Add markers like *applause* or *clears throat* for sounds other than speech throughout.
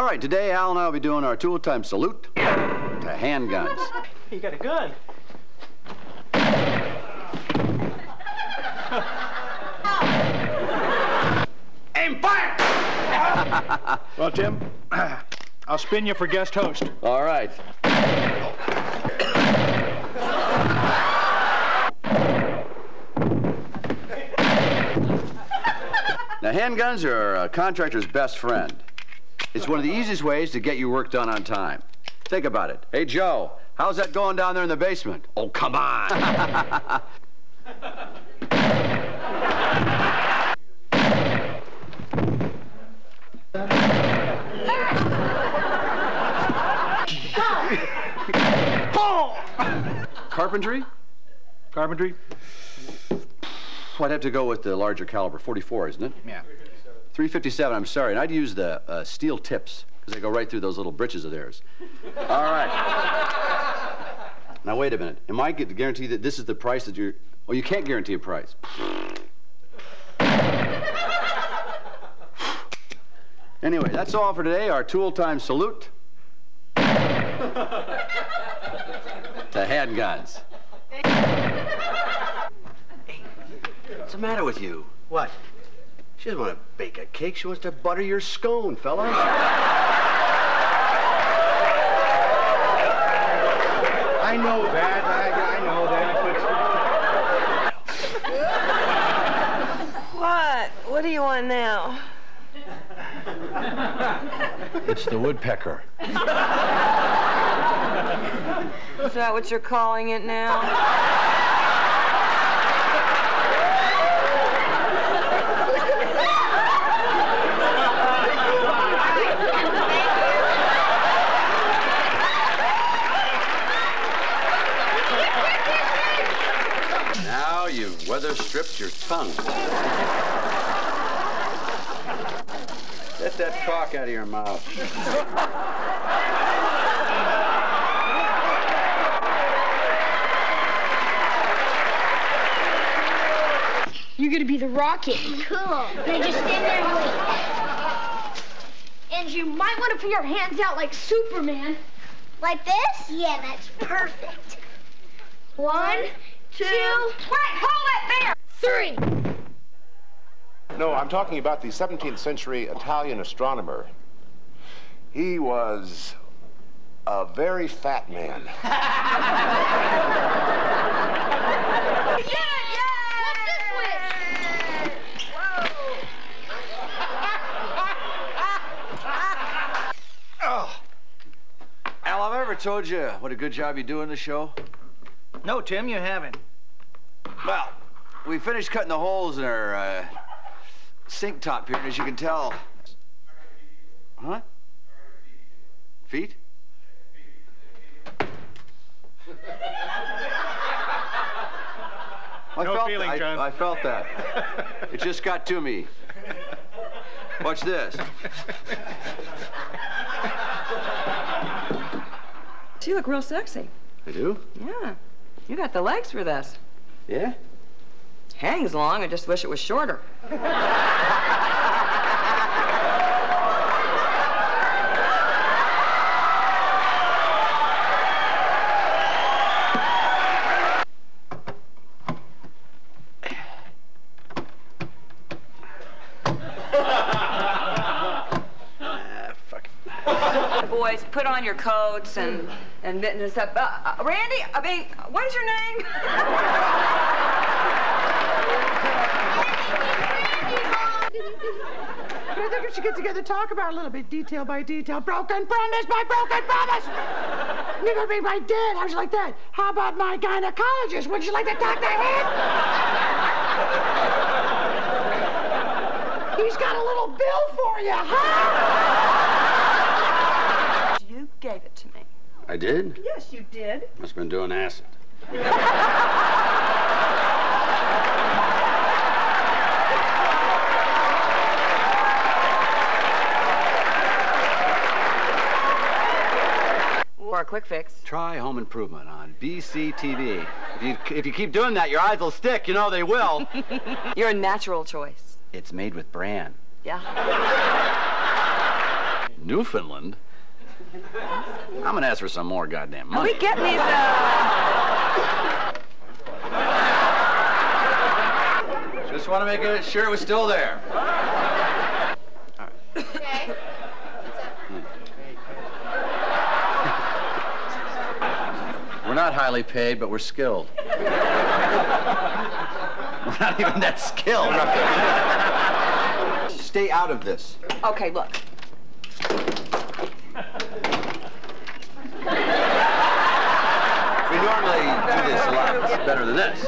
All right, today Al and I will be doing our tool time salute to handguns. *laughs* You got a gun. Aim fire! *laughs* Well, Tim, *clears throat* I'll spin you for guest host. All right. Now, handguns are a contractor's best friend. It's one of the easiest ways to get your work done on time. Think about it. Hey, Joe, how's that going down there in the basement? Oh, come on. Carpentry? Carpentry? Well, I'd have to go with the larger caliber, 44, isn't it? Yeah. 357, I'm sorry. And I'd use the uh, steel tips, because they go right through those little britches of theirs. *laughs* All right. now, wait a minute. Am I get to guarantee that this is the price that you're... Oh, you can't guarantee a price. *laughs* anyway, that's all for today. Our tool time salute *laughs* to handguns. What's the matter with you? What? She doesn't want to bake a cake. She wants to butter your scone, fella. I know that. I, I know that. What? What do you want now? It's the woodpecker. Is that what you're calling it now? Now you've weather stripped your tongue. Get that talk out of your mouth. You're gonna be the rocket. Cool. Now just stand there and wait. And you might want to put your hands out like Superman. Like this? Yeah, that's perfect. One, two, Wait, hold it there! three. No, I'm talking about the 17th century Italian astronomer. He was a very fat man. *laughs* Yeah, yeah! Flip this switch! Whoa! *laughs* oh. Al, have I ever told you what a good job you do in the show? No, Tim, you haven't. Well, we finished cutting the holes in our uh, sink top here, and as you can tell. Huh? Feet? *laughs* I No felt feeling, that. I- John. I felt that. *laughs* it just got to me. Watch this. You look real sexy. I do? Yeah. You got the legs for this. Yeah? Hangs long, I just wish it was shorter. Fuck. *laughs* Boys, put on your coats and and mittens up. Uh, uh, Randy, I mean, what is your name? *laughs* I think we should get together, talk about it a little bit, detail by detail. Broken promise by broken promise. You're gonna be my dad. How'd you like that? How about my gynecologist? Would you like to talk to him? He's got a little bill for you, huh? You gave it to me. I did? Yes, you did. Must have been doing acid. *laughs* A quick fix. Try Home Improvement on BCTV. If you, if you keep doing that, your eyes will stick. You know they will. *laughs* You're a natural choice. it's made with bran. Yeah. Newfoundland? I'm gonna ask for some more goddamn Are money. we getting these, uh... Just want to make sure it was still there. Not highly paid, but we're skilled. *laughs* we're not even that skilled. Stay out of this. Okay, look. We normally do this a lot better than this.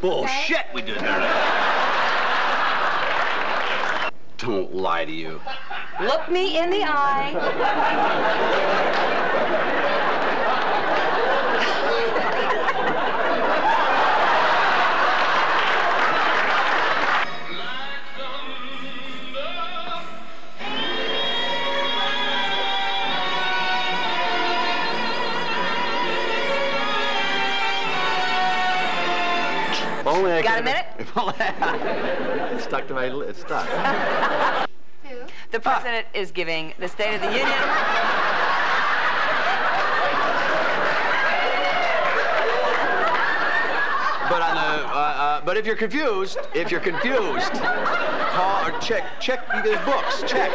Bullshit, we do it better. Don't lie to you. Look me in the eye. Only I Got a minute? *laughs* If only it's stuck to my. li- It's stuck. *laughs* Two. The president is giving the State of the Union. *laughs* But on the, uh, uh, but if you're confused, if you're confused, call or check, check these books, check.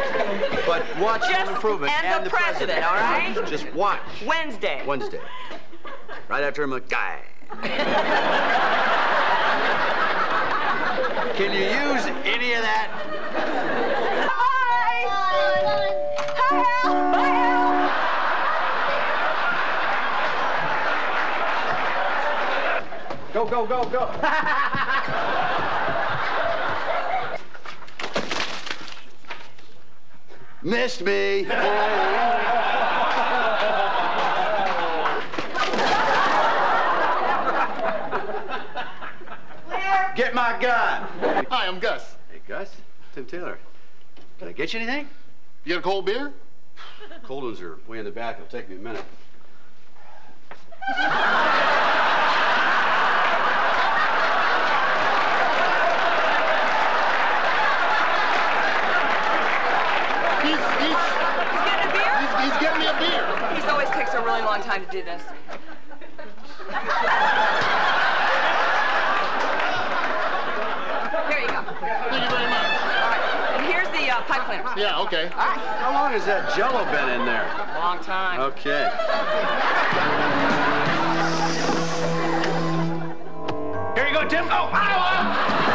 But watch Just Home Improvement and the president, all right? Just watch. Wednesday. Wednesday, right after I'm a guy. Can you use any of that? Hi. Hi. Bye, Al. Go, go, go, go. Missed me. Get my gun. Hi, I'm Gus. Hey, Gus. Tim Taylor. Can I get you anything? You got a cold beer? Cold ones are way in the back. It'll take me a minute. He's, he's, He's getting a beer? he's, he's getting me a beer. He always takes a really long time to do this. Here you go. Thank you very much. All right. And here's the uh, pipe cleaners. Yeah, okay. How long has that jello been in there? Long time. Okay. Here you go, Tim. Oh, ow,